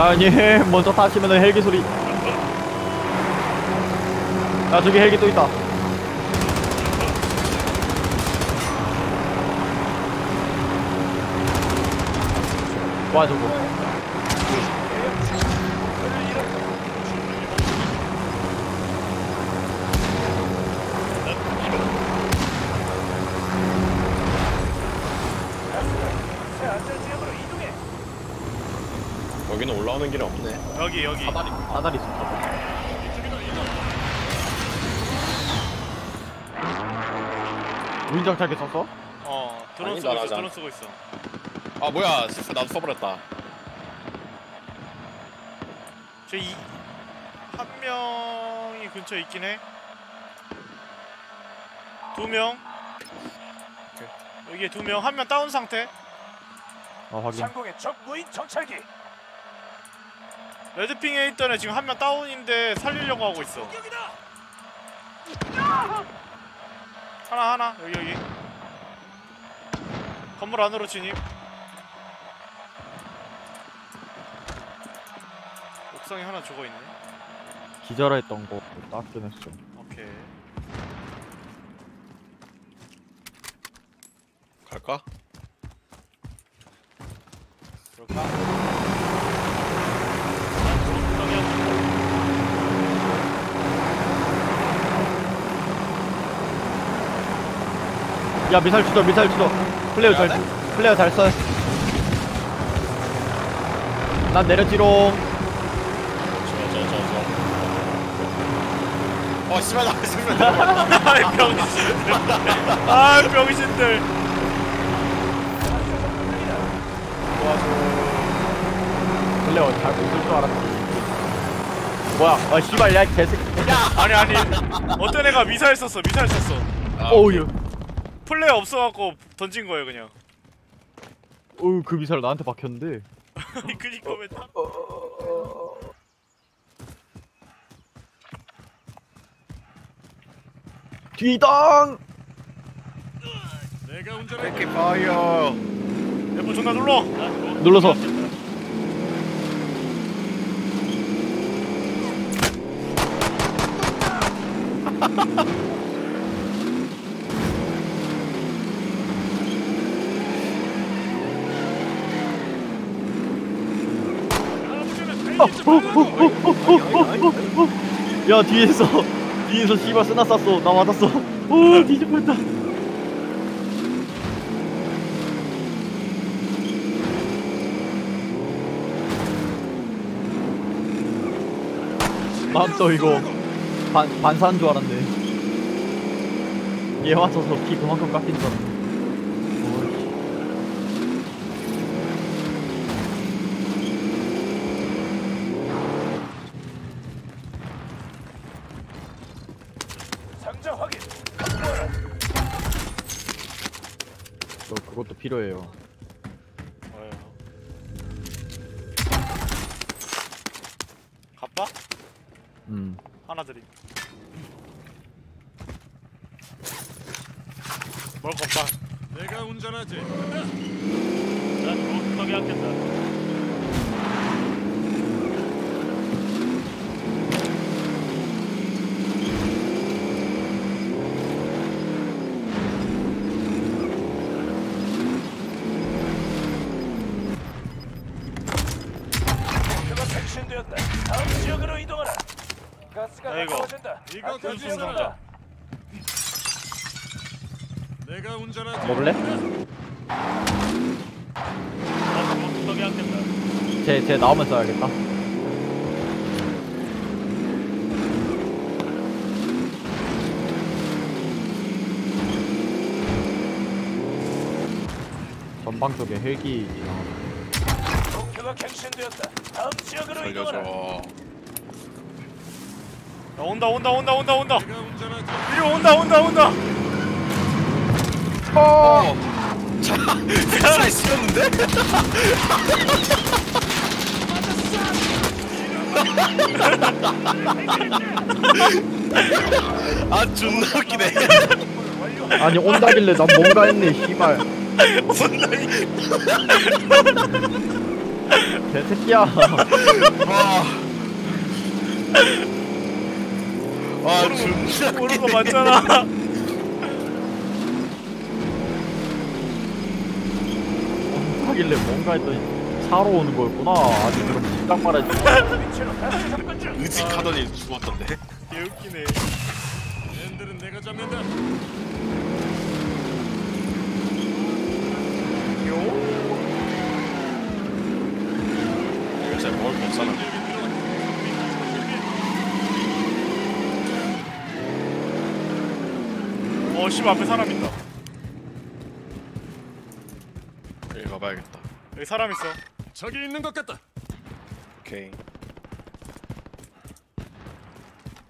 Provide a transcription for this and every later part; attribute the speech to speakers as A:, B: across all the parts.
A: 아니 먼저 타시면 헬기 소리. 아 저기 헬기 또 있다. 와 저거
B: 새 안전지역으로 이동해.
C: 올라오는 길이 없네.
D: 여기 여기
C: 사다리.
A: 사다리 있어 사다리 무인정찰기 썼어?
D: 어 드론
C: 아니다,
D: 쓰고 있어. 드론 쓰고 있어
C: 아 뭐야? 나도 써버렸다.
D: 저한 명이 근처에 있긴 해두명 여기에 두명한 명 다운 상태
A: 아 확인
B: 상공의 적 무인 정찰기.
D: 레드핑에 있던 애 지금 한 명 다운인데 살리려고 하고 있어. 하나 하나. 여기 여기. 건물 안으로 진입. 옥상에 하나 죽어있네.
A: 기절했던 거 닦긴 했어
D: 오케이
C: 갈까?
D: 그럴까?
A: 야 미사일 추적 미사일 추적 플레이어 잘
C: 해야 돼?
A: 플레이어 잘 써. 난 내렸지롱.
C: 어 씨발 나 씨발.
D: 아이 병신들 아 병신들.
A: 플레이어 잘 못쓸 줄 알았지 뭐야? 아 씨발 야 개새끼.
D: 아니 아니. 어떤 애가 미사일 썼어 미사일 썼어.
C: 아,
A: 어우
D: 플레이 없어갖고 던진 거예요 그냥.
A: 어우 그 미사일 나한테 박혔는데.
D: 그니까 왜 다...
A: 뒤당!
D: 내가 운전해.
C: 이렇게 파이어.
D: F 존나 눌러.
A: 눌러서 야 뒤에서 뒤에서 씨발 쓰나 쐈어. 나 맞았어. 오 뒤집혔다. 난또 이거. 반, 반사한 줄 알았네. 얘 맞춰서 피 그만큼 깎인 줄 알았네 어이씨.
B: 상자 확인.
A: 저 그것도 필요해요.
D: 갑바?
A: 음.
D: 하나 드림. 뭘 겁봐
E: 내가 운전하지.
D: 난 정확하게 하겠다
B: 백신되었다. 다음 지역으로 이동하라. 가스가
D: 아이고.
B: 가까워진다.
E: 이거.
B: 가.
E: 내가 운전하지.
A: 먹을래? 쟤, 쟤 나오면 써야겠다 전방 쪽에 헬기 지나가네.
B: 목표가 갱신되었다. 다음 지역으로 이동하라.
C: 살려줘.
D: 야, 온다 온다 온다 온다 온다
E: 내가.
D: 이리 온다 온다 온다
C: 어. 자, 살아 있었는데? 아 존나 웃기네.
A: 아니 온다길래 난 뭔가 했네 씨발 개새끼야.
C: 와. 아 존나
D: 모르는 거 맞잖아.
A: 하길래 뭔가 했더니 사러 오는 거였구나. 아주 그럼 딱 말해줘.
C: 의직하더니 죽었던데.
D: 개웃기네.
E: 쟤들은 내가 잡는다.
C: 요 새 먹을 거 없잖아.
D: 어, 씨 앞에 사람 있다.
C: 여기 가봐야겠다.
D: 여기 사람 있어.
E: 저기 있는 것 같다.
C: 오케이.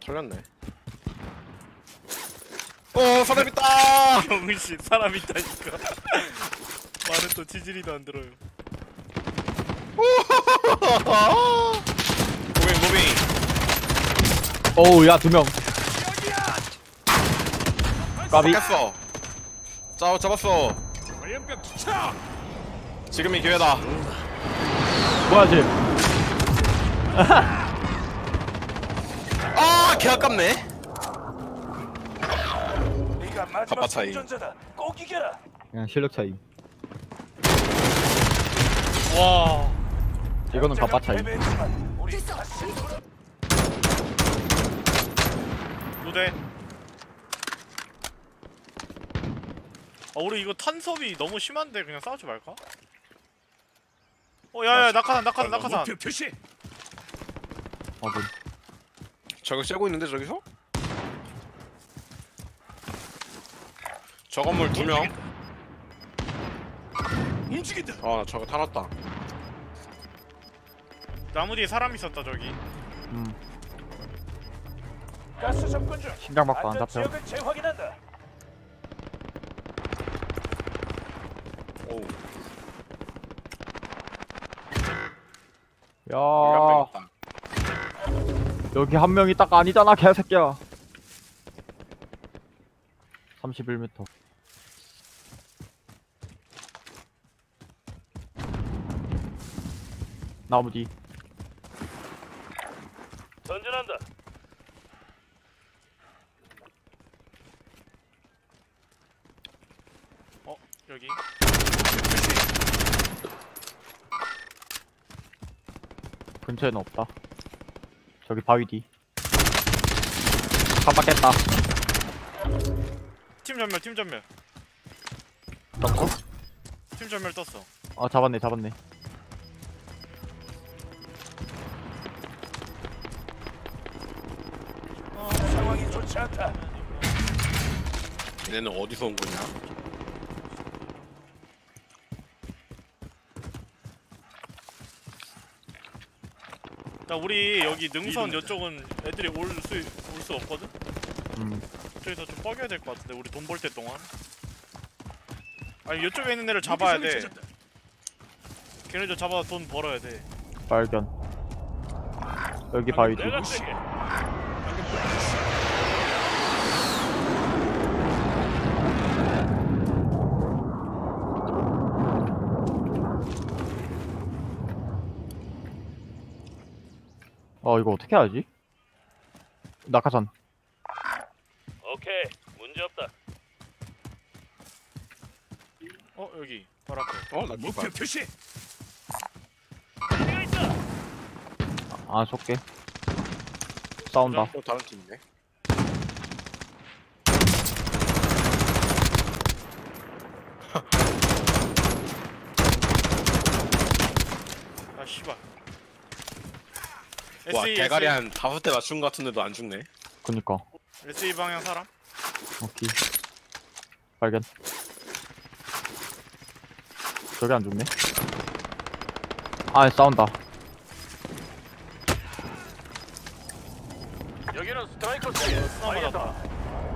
C: 털렸네. 어 사람 있다.
D: 병은 씨 사람 있다니까. 말은 또 지질이도 안 들어요.
C: moving moving.
A: 어우, 야, 두 명. 까비.
C: 잡았어.
E: 화염병 투척.
C: 지금이 기회다.
A: 뭐야, 쟤.
C: 아, 개 아깝네.
B: 네가 마지막
C: 바빠 차이.
B: 운전자다. 꼭 이겨라.
A: 그냥 실력 차이.
D: 와.
A: 이거는
B: 다시 돌아.
D: 무대. 아 우리 이거 탄섭이 너무 심한데 그냥 싸우지 말까? 어 야야 낙하산 낙하산 낙하산
E: 표시.
A: 확인.
C: 저거 쐬고 있는데 저기서? 저 건물 두 명.
E: 움직인다.
C: 아, 저거 타놨다.
D: 나무 뒤에 사람 있었다 저기
A: 음,
B: 가스 접근 중.
A: 심장 받고 안
B: 안전
A: 잡혀.
B: 지역을 재확인한다.
C: 오.
A: 야, 여기 한 명이 딱 아니잖아, 개새끼야. 31m. 나무 뒤.
B: 전진한다.
D: 어 여기
A: 근처에는 없다. 저기 바위 뒤. 깜빡했다.
D: 팀 전멸 팀 전멸
A: 떴어?
D: 팀 전멸 떴어
A: 어, 잡았네, 잡았네.
B: 상황이 좋지 않다.
C: 얘네는 어디서 온 거냐?
D: 나 우리 여기 능선 이쪽은 애들이 올 수 올 수 없거든?
A: 음,
D: 저기서 좀 뻐겨야 될 것 같은데 우리 돈 벌 때 동안 아니 이쪽에 있는 애를 잡아야 돼. 걔네들 잡아서 돈 벌어야 돼
A: 발견. 여기 바위 뒤.
B: 내
A: 어, 이거 어떻게 하지? 낙하산.
B: 오케이. 문제 없다.
D: 어 여기 바로 앞에
C: 어, 나
E: 목표. 표시.
B: 내가 있다.
A: 아, 쏠게. 싸운다.
C: 또 다른 팀이네.
D: 아 씨발
C: 와,
D: SE,
C: 대가리 한 다섯 대 맞춘 것 같은데도 안 죽네.
A: 그니까.
D: SE 방향 사람
A: 오케이. 발견. 저기 안 죽네. 아, 싸운다.
B: 여기는 스트라이커 세계.
D: 스나보다 봐.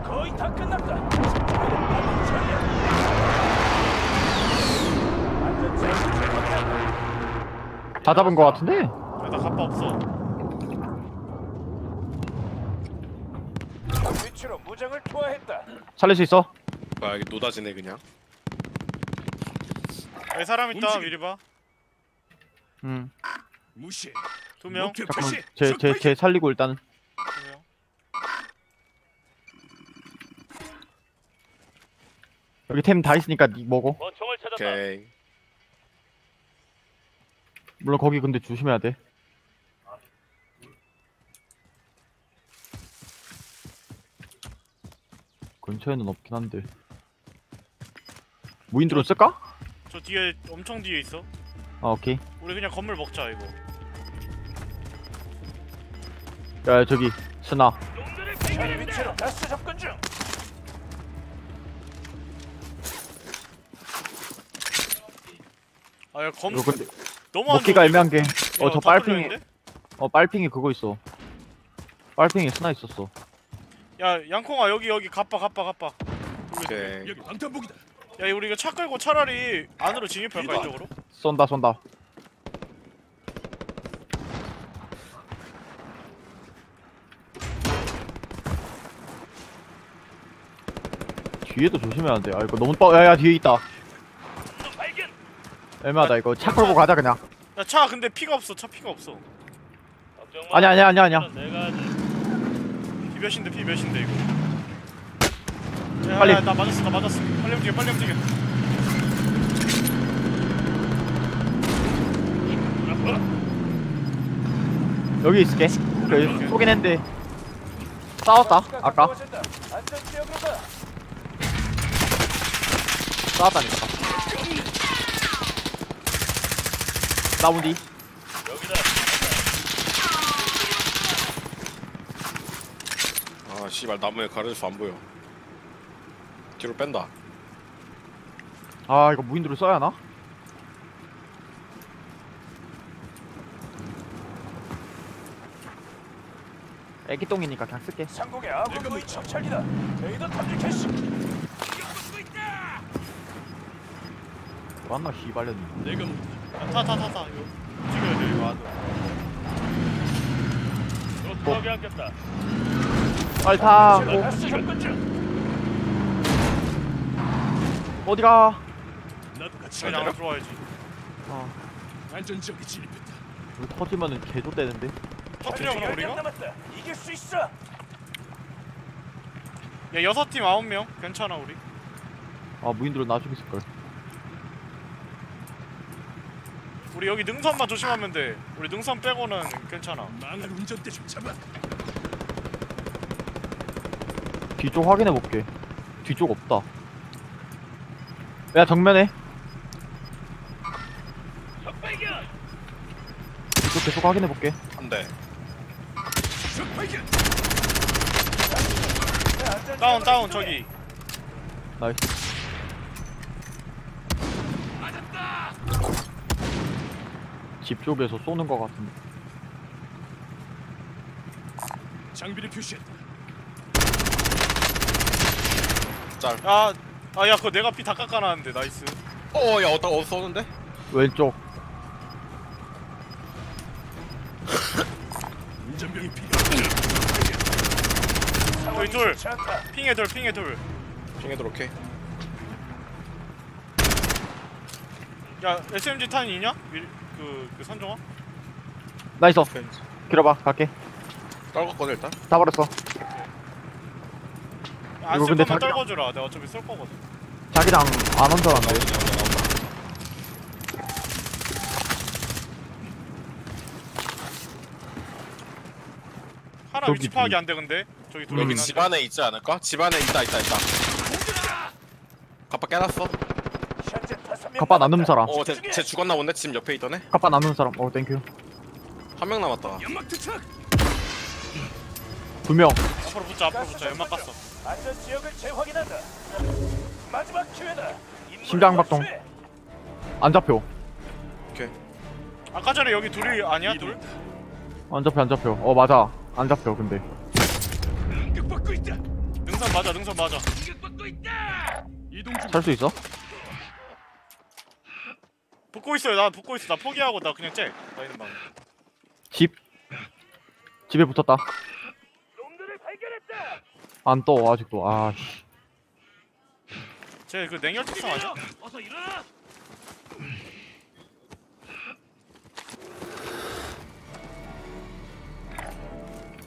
B: 거의 다 끝났다. 안전. 다
A: 잡은 거 같은데?
D: 나 갑바 없어
B: 위치로 무장을 투하했다.
A: 살릴 수 있어?
C: 아, 여기 노다지네 그냥.
D: 여기 사람 있다
E: 움직임.
D: 미리 봐
A: 음.
E: 무시.
D: 두 명.
E: 목표
A: 잠깐만
E: 표시. 제적
A: 제. 제 살리고 일단은
D: 두 명.
A: 여기 템 다 있으니까 니 먹어
B: 권총을 찾았다.
C: 오케이.
A: 물론 거기 근데 조심해야 돼 근처에는 없긴 한데 무인드로 쓸까?
D: 저 뒤에 엄청 뒤에 있어.
A: 아 오케이
D: 우리 그냥 건물 먹자 이거.
A: 야 저기 스나
B: 위치로 가스 접근 중.
D: 아야 검
A: 이거 근데
D: 너무 안
A: 먹기가
D: 좋은데,
A: 애매한 게
D: 이거?
A: 어저
D: 다?
A: 어 빨핑에 그거 있어 빨핑에 스나 있었어
D: 야 양콩아 여기 여기 가빠 가빠 가빠.
C: 오케이.
E: 여기 방탄복이다.
D: 야 우리 이거 차 끌고 차라리 안으로 진입할까 이쪽으로?
A: 쏜다 쏜다 뒤에도 조심해야 돼. 아 이거 너무 뻐. 야야 뒤에 있다. 애매하다 이거. 차 끌고 가자 그냥.
D: 야 차 근데 피가 없어 차 피가 없어.
B: 걱정 마.
A: 아니야 아니야 아니야 아니야.
B: 내가.
D: 피 몇인데 피 몇인데 이거. 야,
A: 빨리.
D: 야, 나 맞았어 나 맞았어. 빨리 움직여 빨리 움직여.
A: 여기 있을게. 그 쏘긴 했는데 싸웠다. 아까. 싸웠다니까. 나무디.
B: 여기다.
C: 아 씨발 나무에 가려져서 안 보여. 뒤로 뺀다.
A: 아 이거 무인도를 써야 하나? 애기똥이니까 그냥 쓸게.
B: 상공의 아군 무인 정찰기다. 레이더 탐지 캐시.
A: 왔나 씨발년.
E: 내가 뭐
D: 타타 타 타. 이거 움직여야 돼 이거 안으로.
B: 로프하게 안겼다.
A: 빨리 타.
B: 제가
A: 고
B: 가스 접근 중.
A: 어디가?
E: 나도 같이
D: 그냥 들어와야지.
A: 어.
E: 안전 지역에 진입했다.
A: 이거 터지면은 개조되는데.
D: 터트려 그럼
B: 열명
D: 우리가?
B: 이길 수 있어.
D: 야 여섯 팀 아홉 명 괜찮아 우리.
A: 아 무인도를 나중에 쓸 걸.
D: 우리 여기 능선만 조심하면 돼. 우리 능선 빼고는 괜찮아.
E: 망할 운전대 좀 잡아.
A: 뒤쪽 확인해 볼게. 뒤쪽 없다. 야 정면에. 뒤쪽 계속 확인해 볼게.
C: 한 대.
E: 적 발견.
B: 내 안전
D: 다운 다운. 저기.
A: nice. 집 쪽에서 쏘는 거 같은데.
E: 장비를 표시했다.
C: 짤.
D: 아, 아, 야, 그거 내가 피 다 깎아놨는데, nice.
C: 어, 야, 어디다 어디서 쏘는데?
A: 왼쪽.
E: 운전병이.
B: 상황이
D: 저기 둘. 핑에 둘, 핑에 둘.
C: 핑에 들어오케이.
D: 야, SMG 탄 있냐? 밀- 그, 그 선종아?
A: 나 있어. 기다려봐. 갈게.
C: 떨궜거든 일단.
A: 다 버렸어. 안이
D: 거쓸
A: 근데
D: 거면
A: 자기장-
D: 떨궈주라. 내가 어차피 쓸 거거든.
A: 자기장 안
C: 나오자, 나오자.
D: 하나
A: 저기
D: 위치 파악이
A: 뒤.
D: 안 돼, 근데. 저기
C: 여기
D: 돌리긴
C: 집
D: 한데.
C: 안에 있지 않을까? 집 안에 있다, 있다, 있다. 갑바 깨놨어.
A: 갑바. 남는 사람.
C: 어, 쟤, 쟤 죽었나 본데? 집 옆에 있던 애?
A: 갑바 남는 사람. 어 땡큐.
C: 한명 남았다.
E: 연막 투척.
A: 두 명.
D: 앞으로 붙자, 앞으로 붙자. 연막 갔어.
B: 안전 지역을 재확인한다. 마지막 기회다. 임무를
A: 심장 박동.
B: 완수해.
A: 안 잡혀.
C: 오케이.
D: 아까 전에 여기 둘이 아니야, 둘?
A: 안 잡혀 안 잡혀. 어 맞아. 안 잡혀 근데.
E: 공격받고 있다.
D: 능선 맞아, 능선 맞아.
E: 공격받고 있다. 이동 중.
A: 살 수 있어?
D: 붙고 있어요, 나 붙고 있어. 나 포기하고 나 그냥 째. 나 있는 방.
A: 집. 집에 붙었다.
B: 놈들을 발견했다.
A: 안 떠 아직도 아 씨.
D: 쟤그 냉혈 특성 아니야?
B: 어서 일어나!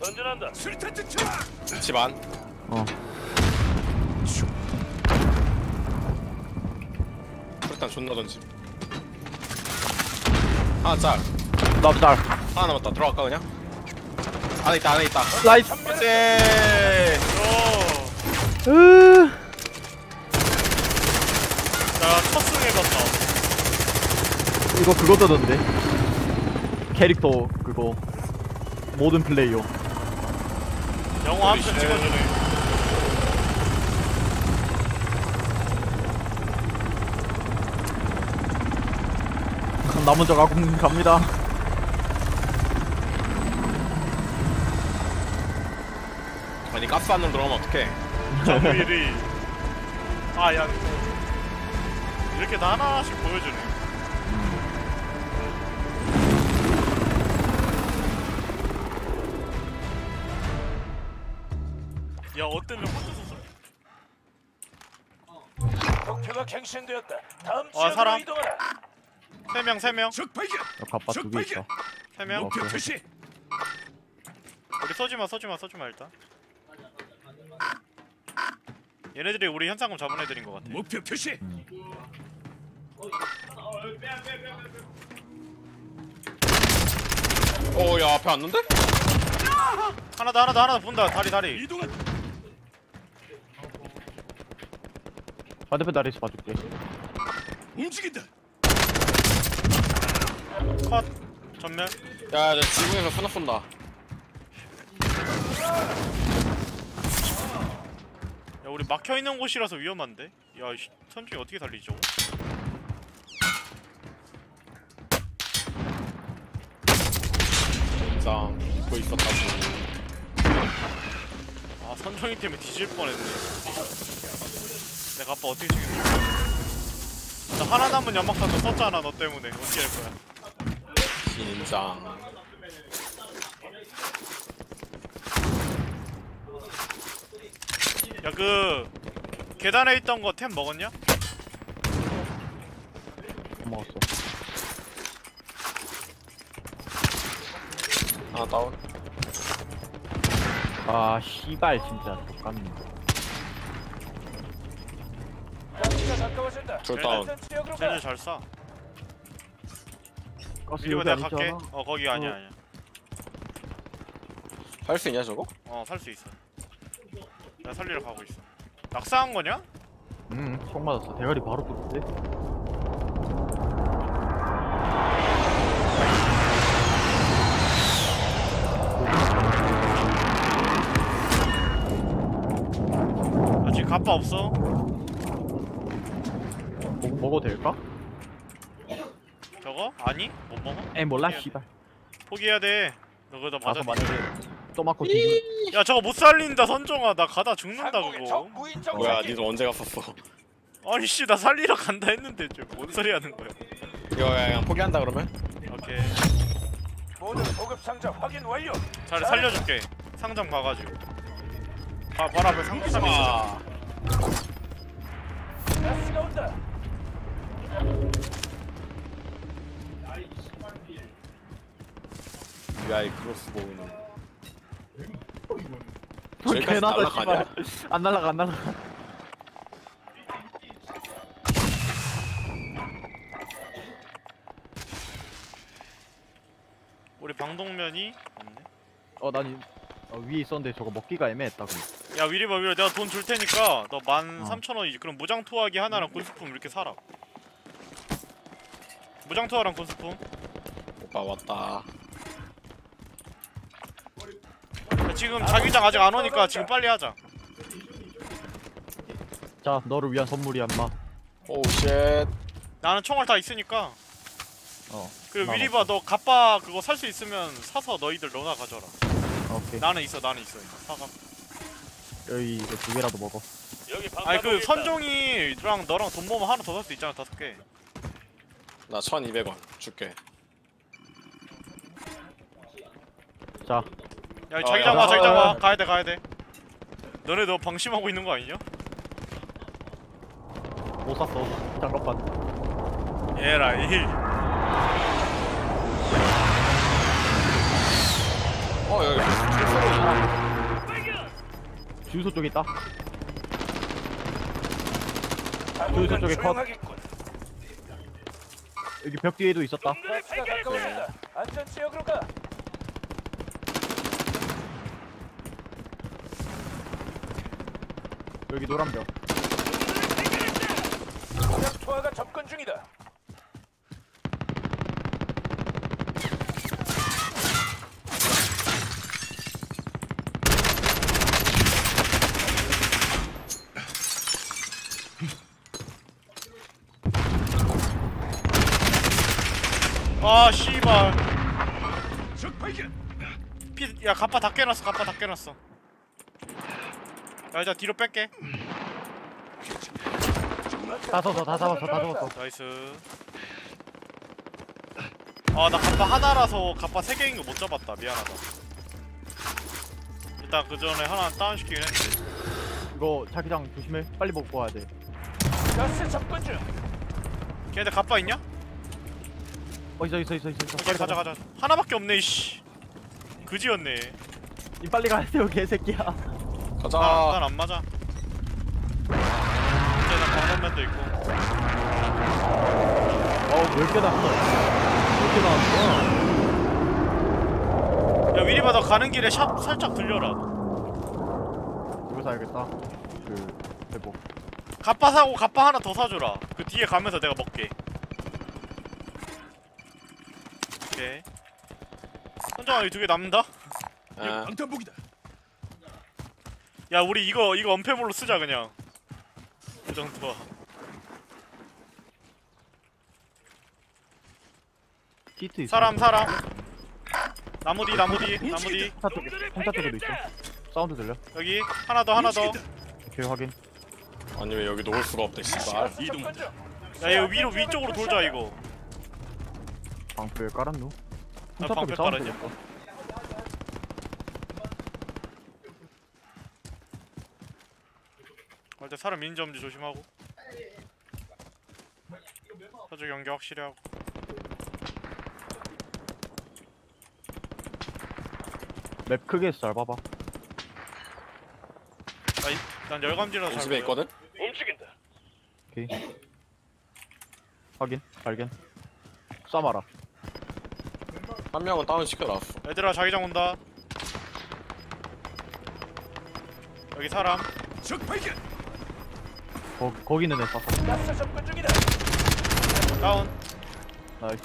B: 전진한다.
E: 수류탄 투척!
C: 집안
A: 어.
C: 일단 존나 던지 하나 짤
A: 나짤
C: 하나 남았다 들어갈까 그냥? 안에 있다 안에 있다. nice.
D: 어.
A: 으
D: 나 첫 승 해봤다.
A: 이거 그거 뜨던데 캐릭터 그거 모든 플레이어
D: 영화 한 편 찍어주네.
A: 나 먼저 가고 갑니다
C: 아니 가스 안으로 들어가면 어떡해?
D: 정밀이. 아, 야. 이렇게 다 하나씩 보여주네. 야, 어땠냐? 혼자서 쏘-
B: 목표가 갱신되었다. 다음
D: 아,
B: 지역으로
D: 사람.
B: 이동하라.
D: 세 명, 세 명,
E: 적 발견.
A: 갑바 두 개 있다
D: 세 명.
E: 목표
A: 오케이.
E: 표시.
D: 우리 쏘지 마, 쏘지 마, 쏘지 마 일단. 얘네들이 우리 현상금 잡은 애들인 것 같아.
E: 목표 표시.
C: 어야 앞에 왔는데?
D: 하나 더, 하나 더, 하나 더 본다. 다리, 다리.
E: 이동한.
A: 반대편 다리에서 봐줄게
E: 움직인다.
D: 컷. 전멸.
C: 야나 지붕에서 수나 쏜다.
D: 야, 우리 막혀 있는 곳이라서 위험한데. 야, 이 선중이 어떻게 살리지 저거?
C: 짱 그거 있었다고.
D: 아, 선정이 때문에 뒤질 뻔했네. 내가 아빠 어떻게 죽였지? 나 하나 남은 연막탄도 썼잖아, 너 때문에. 어떻게 할 거야?
C: 인장.
D: 야, 그 계단에 있던 거 템 먹었냐?
A: 안 먹었어
C: 하나 다운.
A: 아 씨발 진짜 똑같네.
C: 둘 다운.
D: 쟤네
B: 가.
D: 잘 쏴.
A: 가스 여기
D: 내가 갈게.
A: 아니잖아
D: 어, 거기 아니야, 아니야.
C: 할 수 있냐 저거?
D: 어, 살 수 있어. 내가 살리러 가고 있어. 낙사한 거냐?
A: 응총 맞았어 대가리 바로 뚫는데
D: 아, 지금 갑바 없어.
A: 먹, 먹어도 될까?
D: 저거? 아니? 못 먹어?
A: 에 몰라
D: 포기해야.
A: 씨발
D: 포기해야 돼. 너 그러다 맞아.
A: 만약 맞고 뒤지
D: 야, 저거 못 살린다, 선종아. 나 가다 죽는다, 그거.
C: 뭐야. 니들 언제 갔었어?
D: 아니, 씨, 나 살리러 간다 했는데, 저뭔 소리 하는 거야.
C: 이거 야, 그냥 포기한다 그러면?
D: 오케이.
B: 모든 보급 상자 확인 완료.
D: 잘 살려줄게. 상점 가가지고. 아, 바로 앞에 있어.
C: 아
B: 가스가 온다.
C: 야이 크로스보우는
A: 개
C: 저기까지
A: 나다
C: 날아가냐?
A: 씨발 안 날라가 안 날라가
D: 우리 방독면이 없네.
A: 어 난이 어, 위에 있었는데 저거 먹기가 애매했다 근데
D: 야, 위리 봐, 위리. 내가 돈 줄 테니까 너 만
A: 어.
D: 삼천 원이지. 그럼 무장 투하기 하나랑 군수품 이렇게 사라. 무장 투하랑 군수품.
C: 오빠 왔다
D: 야, 지금 자기장 아직 안 오니까 지금 빨리 하자.
A: 자 너를 위한 선물이야 인마
C: 오쉣
D: 나는 총알 다 있으니까.
A: 어
D: 그리고
A: 난
D: 위리 봐, 너 갑바 그거 살 수 있으면 사서 너희들 너나 가져라.
A: 오케이
D: 나는 있어, 나는 있어. 사가.
A: 여기 이거 두 개라도 먹어
B: 여기
D: 아니 그. 선종이랑 너랑 돈 모으면 하나 더 살 수 있잖아, 다섯 개.
C: 나 1200원 줄게
A: 자
D: 야,
C: 어,
D: 자기장
C: 야,
D: 와,
C: 야,
D: 자기장
C: 야,
D: 와.
C: 야.
D: 가야 돼, 가야 돼. 너네 너 방심하고 있는 거 아니냐?
A: 못 샀어 잠깐만
D: 에라이.
C: 어 여기
A: 주유소 쪽에 있다
B: 당분간
A: 저쪽에 컷.
B: 조용하겠군.
A: 여기 벽 뒤에도 있었다.
B: 안전 지역으로 가.
A: 여기 노란
B: 벽적 투하가 접근 중이다.
D: 아 씨발
E: 적 발견.
D: 피, 야 갑바 다 깨놨어 갑바 다 깨놨어 야 일단 뒤로 뺄게.
A: 다 잡았어 다 잡았어 다 잡았어.
D: nice. 아나 갑바 하나라서 갑바 세 개인 거 못 잡았다. 미안하다. 일단 그 전에 하나 다운시키긴 했는데.
A: 이거 자기장 조심해. 빨리 먹고 와야 돼.
B: 가스 접근 중.
D: 걔네들 갑바 있냐?
A: 어 있어 있어 있어 있어. 있어.
D: 오케이 가자 가자. 하나밖에 없네 이씨. 그지였네.
A: 이 빨리 가야 돼요 개새끼야
C: 가자.
D: 난안 맞아. 이제는 방탄맨도 있고.
A: 어우 몇개 나왔어 몇개 나왔어?
D: 야 위리바 너 가는 길에 샵 살짝 들려라.
A: 이거 사야겠다. 그 대복
D: 갑바 사고 갑바 하나 더 사줘라. 그 뒤에 가면서 내가 먹게. 오케이. 선정아 이두개 남는다?
C: 아,
E: 방탄복이다.
D: 야 우리 이거 이거 언패물로 쓰자 그냥. 그 정도야
A: 키트 있어.
D: 사람 사람. 나무 뒤 나무 뒤 나무 뒤
A: 홍차 쪽에 쪽에도 있어. 사운드 들려?
D: 여기 하나 더 하나 더야
A: 오케이 확인.
C: 아니 왜 여기 놓을 수가 없대 씨발.
E: 이동.
D: 이거 위로 위쪽으로 돌자 이거.
A: 방패 깔았노?
D: 아,
A: 홍차
D: 방패
A: 쪽에 사운드
D: 깔았냐?
A: 들렸어
D: 일단 사람 인지 없는지 조심하고. 저쪽 연계 확실히 하고.
A: 맵 크게 잘 봐봐.
D: 나 이- 난 열감지라서 이잘
C: 집에
D: 보여
C: 있거든.
B: 움직인다.
A: 오케이. 확인 발견. 쏘지 마라.
C: 한 명은 다운 시켜놨어.
D: 얘들아 자기장 온다. 여기 사람.
E: 적 발견.
A: 거, 거기는 애 쐈어
B: 가스 접근 중이다.
D: 다운
A: nice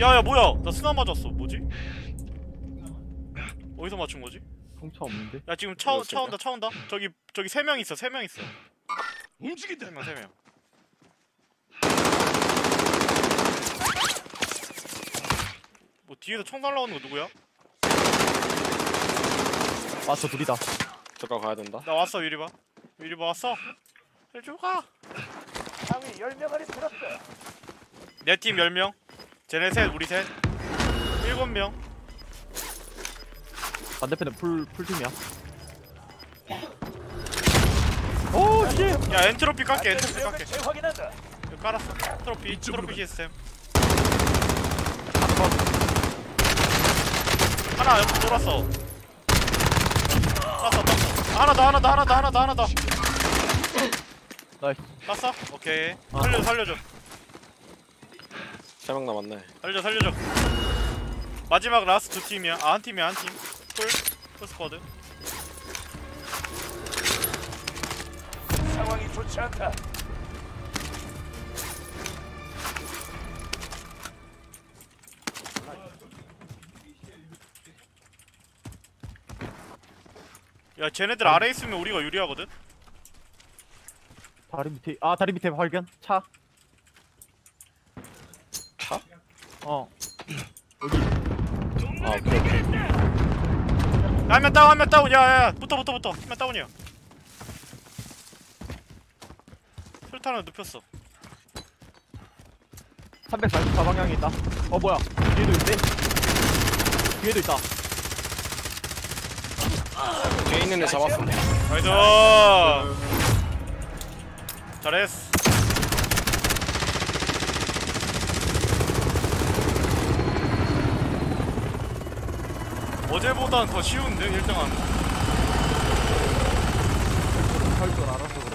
D: 야야 뭐야 나 스나 맞았어 뭐지? 어디서 맞춘 거지?
A: 홍차 없는데?
D: 야 지금 차, 차? 온다 차 온다 저기 저기 세 명 있어 세 명 있어
E: 움직인다.
D: 세 명 세 명 뭐 뒤에서 총 날라오는 거 누구야?
A: 아저 둘이다
C: 들어가야 된다.
D: 나 왔어 유리바. 유리바 왔어? 해줘가.
B: 상위 10명 안에 들었다.
D: 내팀 10명. 쟤네 셋 우리 셋. 7명.
A: 반대편에 full, full팀이야. 오 씨!
D: 야 나 트로피 깔게 나 트로피 깔게.
B: 재확인한다.
D: 여기 깔았어. 트로피
E: 이쪽으로
D: 트로피 시스템. 하나 옆으로 돌았어 하나 더 하나 더 하나 더 하나 더 하나 더
A: nice
D: 땄어? 오케이
A: 아.
D: 살려줘 살려줘
C: 세명 남았네.
D: 살려줘 살려줘 마지막 last 두 팀이야 아 한 팀이야 한팀 full full squad
B: 상황이 좋지 않다.
D: 야 쟤네들 아래 있으면 우리가 유리하거든?
A: 다리 밑에 아 다리 밑에 발견? 차?
C: 차?
A: 어. 여기.
C: 아 오케이 오케이.
D: 한명 다운 한명 다운. 야야야 붙어 붙어 붙어. 한 명 다운이야. 술탄을 눕혔어.
A: 344 방향에 있다. 어 뭐야? 뒤에도 있대 뒤에도 있다
C: 뒤에 있는 애 잡았어.
D: 나이스 잘했어. 어제보단 더 쉬운데 1등 하는
A: 할줄 알아서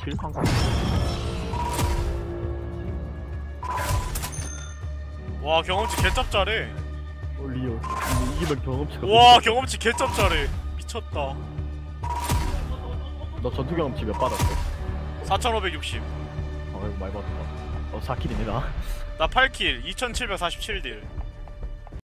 A: 4kg 킬한 거.
D: 와 경험치 개짭 잘해
A: 어, 리오. 이기면 경험치가.
D: 와 경험치 개짭 잘해 미쳤다
A: 너 전투 경험치 몇 받았어?
D: 4560
A: 어, 이거 많이 받았다. 어, 4킬이네, 나.
D: 나 8킬 2747딜